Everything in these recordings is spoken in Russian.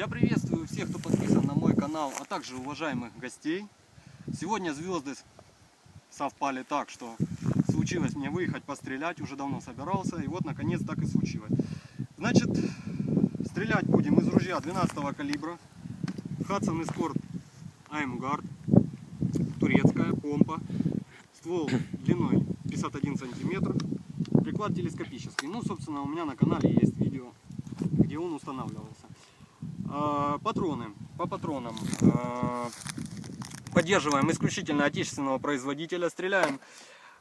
Я приветствую всех, кто подписан на мой канал, а также уважаемых гостей. Сегодня звезды совпали так, что случилось мне выехать пострелять, уже давно собирался, и вот наконец так и случилось. Значит, стрелять будем из ружья 12 калибра, Hudson Escort Aimguard, турецкая помпа, ствол длиной 51 сантиметр, приклад телескопический. Ну, собственно, у меня на канале есть видео, где он устанавливался. А, Патроны. По патронам. а, Поддерживаем исключительно отечественного производителя. Стреляем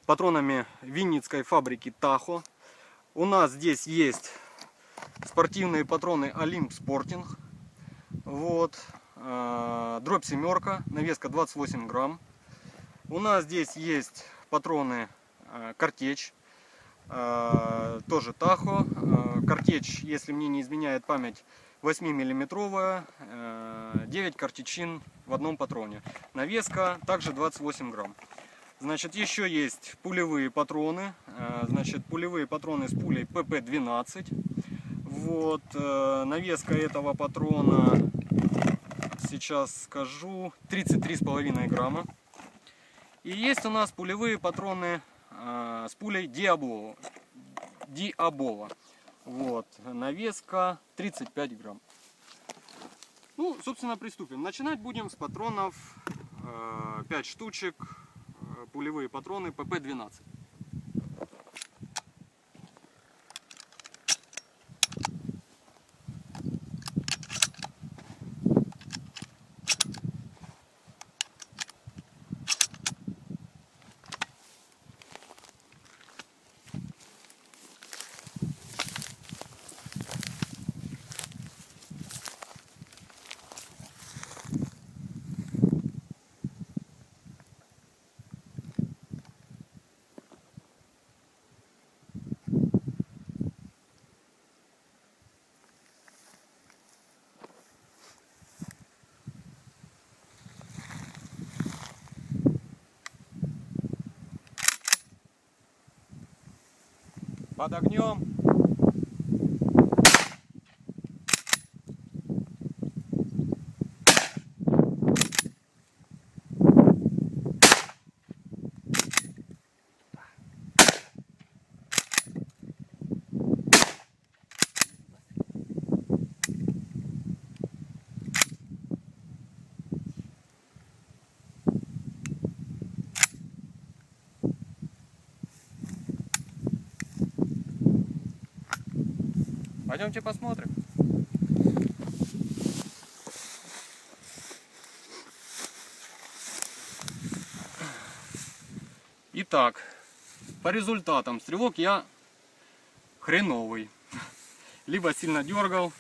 патронами винницкой фабрики Тахо. У нас здесь есть спортивные патроны Олимп Спортинг. Вот. а, Дробь семерка, навеска 28 грамм. У нас здесь есть патроны Картечь. а, Тоже Тахо. Картечь, если мне не изменяет память, 8 миллиметровая, 9 картечин в одном патроне. Навеска также 28 грамм. Значит, еще есть пулевые патроны. э, Значит, пулевые патроны с пулей ПП-12. Вот, э, навеска этого патрона, сейчас скажу, 33,5 грамма. И есть у нас пулевые патроны э, с пулей Диабола. Диабола. Вот, навеска 35 грамм. Ну, собственно, приступим. Начинать будем с патронов э, 5 штучек, э, пулевые патроны ПП-12. Под огнем. Пойдемте посмотрим. Итак, по результатам стрелок я хреновый. Либо сильно дергал,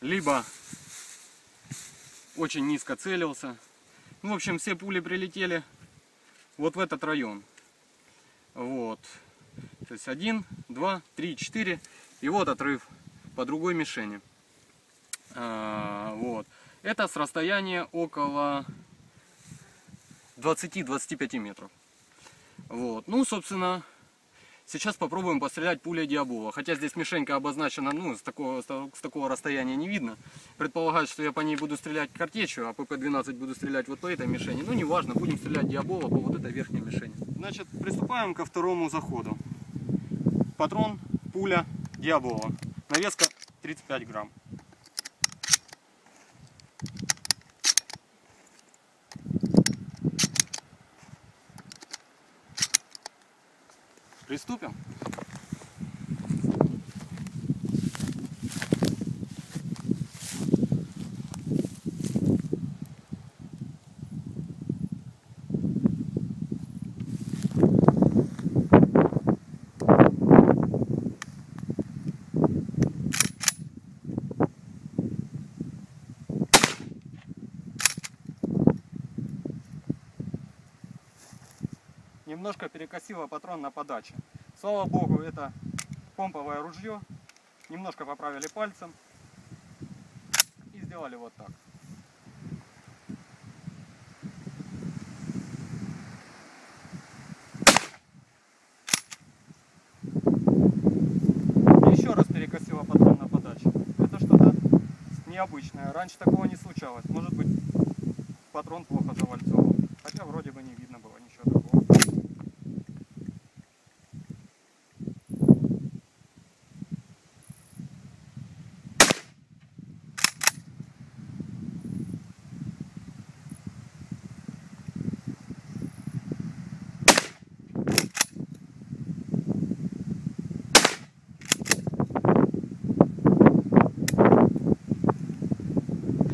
либо очень низко целился. Ну, в общем, все пули прилетели вот в этот район. Вот. То есть один, два, три, четыре. И вот отрыв по другой мишени. А, вот. Это с расстояния около 20-25 метров. Вот. Ну, собственно, сейчас попробуем пострелять пулей Диабола. Хотя здесь мишенька обозначена, ну, с такого, с такого расстояния не видно. Предполагаю, что я по ней буду стрелять картечью, а ПП-12 буду стрелять вот по этой мишени. Ну, неважно, будем стрелять Диабола по вот этой верхней мишени. Значит, приступаем ко второму заходу. Патрон, пуля, Диабола. Навеска 35 грамм. Приступим. Немножко перекосило патрон на подаче. Слава богу, это помповое ружье. Немножко поправили пальцем. И сделали вот так. Еще раз перекосило патрон на подаче. Это что-то необычное. Раньше такого не случалось. Может быть, патрон плохо завальцован. Хотя вроде бы не видно было ничего такого.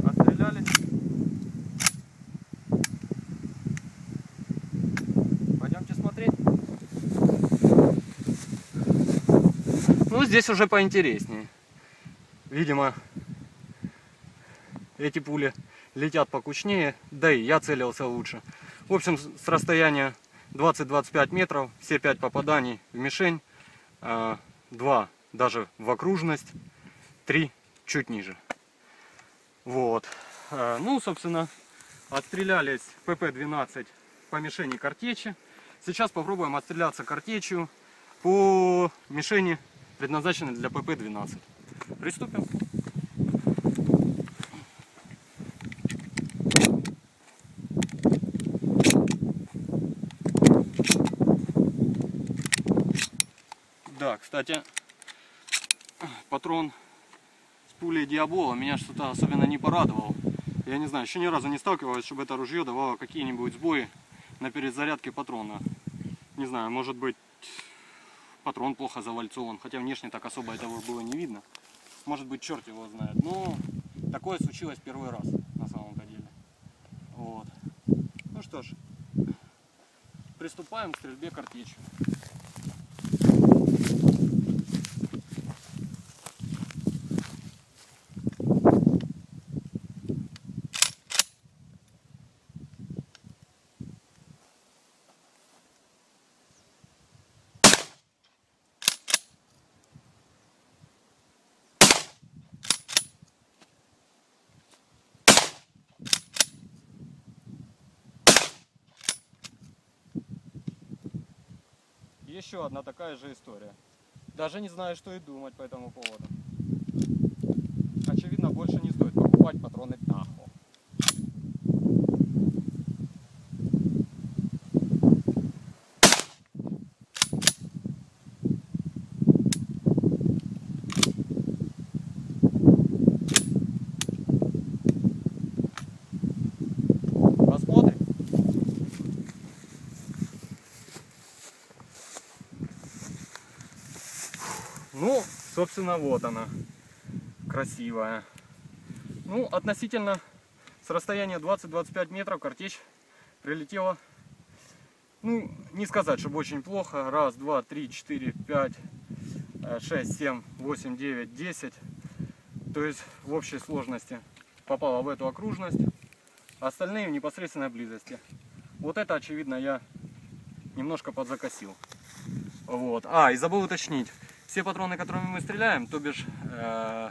Отстреляли. Пойдемте смотреть. Ну, здесь уже поинтереснее. Видимо, эти пули летят покучнее, да и я целился лучше. В общем, с расстояния 20-25 метров, все 5 попаданий в мишень, 2 даже в окружность, 3 чуть ниже. Вот. Э, Ну, собственно, отстрелялись ПП-12 по мишени картечи. Сейчас попробуем отстреляться картечью по мишени, предназначенной для ПП-12. Приступим. Да, кстати, патрон с пулей Диабола меня что-то особенно не порадовал. Я не знаю, еще ни разу не сталкивалась, чтобы это ружье давало какие-нибудь сбои на перезарядке патрона. Не знаю, может быть патрон плохо завальцован, хотя внешне так особо этого было не видно. Может быть черт его знает. Но такое случилось первый раз на самом-то деле. Вот. Ну что ж, приступаем к стрельбе картечью. Еще одна такая же история. Даже не знаю, что и думать по этому поводу. Очевидно, больше не стоит покупать патроны Тахо. Посмотрим. Ну, собственно, вот она. Красивая. Ну, относительно с расстояния 20-25 метров картечь прилетела. Ну, не сказать, чтобы очень плохо. Раз, два, три, четыре, пять, э, шесть, семь, восемь, девять, десять. То есть в общей сложности попала в эту окружность. Остальные в непосредственной близости. Вот это, очевидно, я немножко подзакосил. Вот. А, и забыл уточнить. Все патроны, которыми мы стреляем, то бишь э,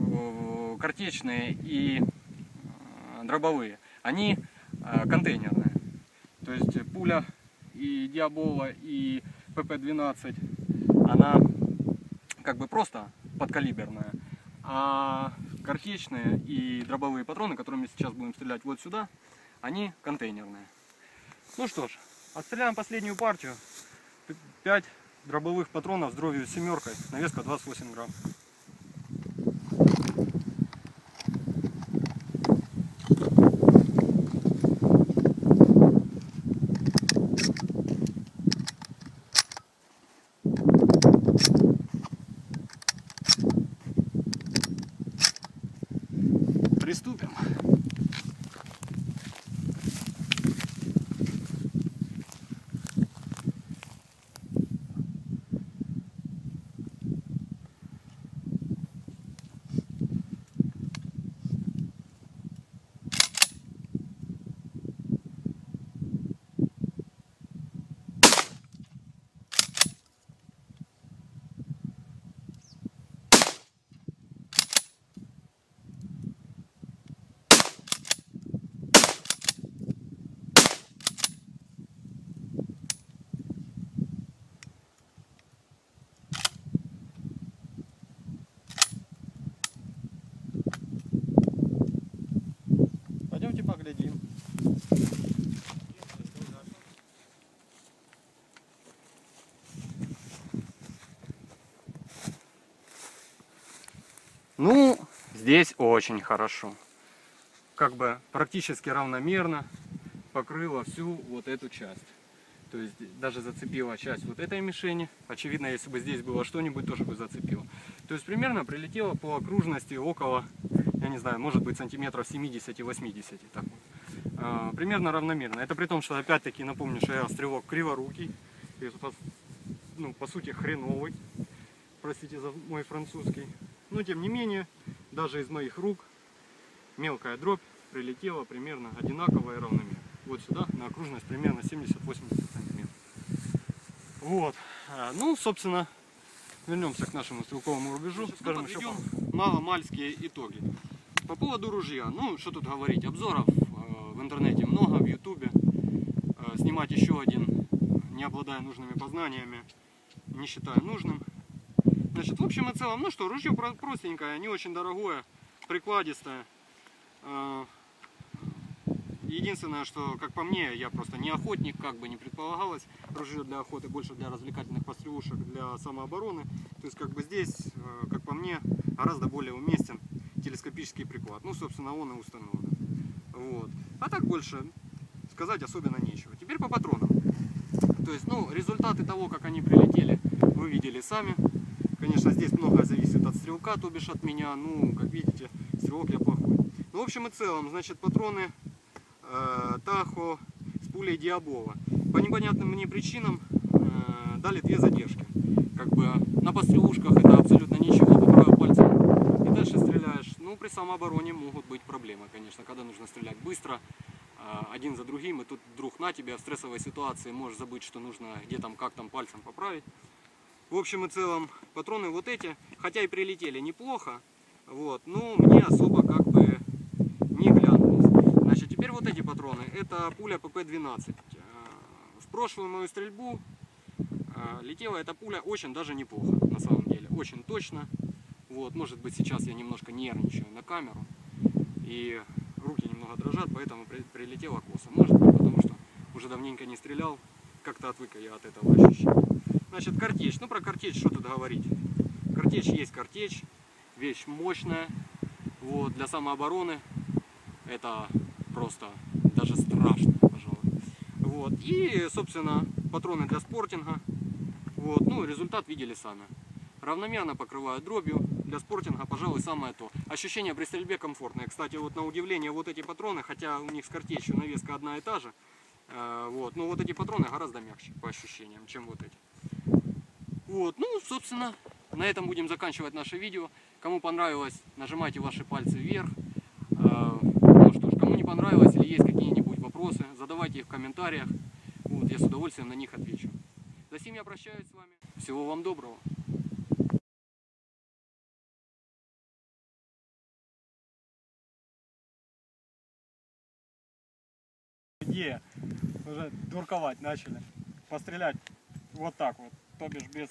э, картечные и э, дробовые, они контейнерные. То есть пуля и Диабола, и ПП-12, она как бы просто подкалиберная. А картечные и дробовые патроны, которыми сейчас будем стрелять вот сюда, они контейнерные. Ну что ж, отстреляем последнюю партию. 5 дробовых патронов с дровью семеркой, навеска 28 грамм. Приступим. Здесь очень хорошо. Как бы практически равномерно покрыла всю вот эту часть. То есть даже зацепила часть вот этой мишени. Очевидно, если бы здесь было что-нибудь, тоже бы зацепило. То есть примерно прилетело по окружности около, я не знаю, может быть сантиметров 70-80. Так вот. А, примерно равномерно. Это при том, что опять-таки напомню, что я стрелок криворукий. Ну, по сути хреновый. Простите за мой французский. Но тем не менее, даже из моих рук мелкая дробь прилетела примерно одинаково и равномерно. Вот сюда, на окружность примерно 70-80 сантиметров. Вот. А, Ну, собственно, вернемся к нашему стрелковому рубежу. Значит, Скажем еще маломальские итоги. По поводу ружья, ну, что тут говорить, обзоров э, в интернете много, в ютубе. Э, Снимать еще один, не обладая нужными познаниями, не считаю нужным. Значит, в общем и целом, ну что, ружье про- простенькое, не очень дорогое, прикладистое. Э, Единственное, что, как по мне, я просто не охотник, как бы не предполагалось. Ружье для охоты больше для развлекательных пострелушек, для самообороны. То есть, как бы здесь, э, как по мне, гораздо более уместен телескопический приклад. Ну, собственно, он и установлен. Вот. А так больше сказать особенно нечего. Теперь по патронам. То есть, ну, результаты того, как они прилетели, вы видели сами. Конечно, здесь многое зависит от стрелка, то бишь от меня. Ну, как видите, стрелок я плохой. Ну, в общем и целом, значит, патроны э, Тахо с пулей Диабола. По непонятным мне причинам э, дали две задержки. Как бы на пострелушках это абсолютно ничего, поправил пальцем и дальше стреляешь. Ну, при самообороне могут быть проблемы, конечно, когда нужно стрелять быстро, э, один за другим, и тут вдруг на тебя в стрессовой ситуации можешь забыть, что нужно где там, как там пальцем поправить. В общем и целом, патроны вот эти, хотя и прилетели неплохо, вот, но мне особо как бы не глянулись. Значит, теперь вот эти патроны. Это пуля ПП-12. Э, В прошлую мою стрельбу э, летела эта пуля очень даже неплохо, на самом деле. Очень точно. Вот, может быть, сейчас я немножко нервничаю на камеру. И руки немного дрожат, поэтому при- прилетела косо. Может быть, потому что уже давненько не стрелял. Как-то отвык я от этого ощущения. Значит, картечь. Ну, про картечь что тут говорить? Картечь есть картечь. Вещь мощная. Вот, для самообороны это просто даже страшно, пожалуй. Вот. И, собственно, патроны для спортинга. Вот. Ну, результат видели сами. Равномерно покрывают дробью. Для спортинга, пожалуй, самое то. Ощущение при стрельбе комфортное. Кстати, вот на удивление, вот эти патроны, хотя у них с картечью навеска одна и та же, э, вот, но вот эти патроны гораздо мягче по ощущениям, чем вот эти. Вот, ну, собственно, на этом будем заканчивать наше видео. Кому понравилось, нажимайте ваши пальцы вверх. Э, Ну что ж, кому не понравилось или есть какие-нибудь вопросы, задавайте их в комментариях. Вот, я с удовольствием на них отвечу. За сим я прощаюсь с вами. Всего вам доброго. идея. Уже дурковать начали. Пострелять вот так вот. То бишь без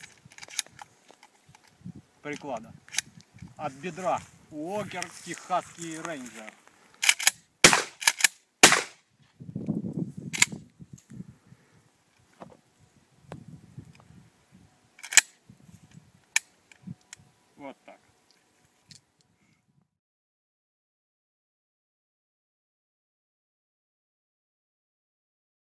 приклада. От бедра. Уокер Техасский рейнджер.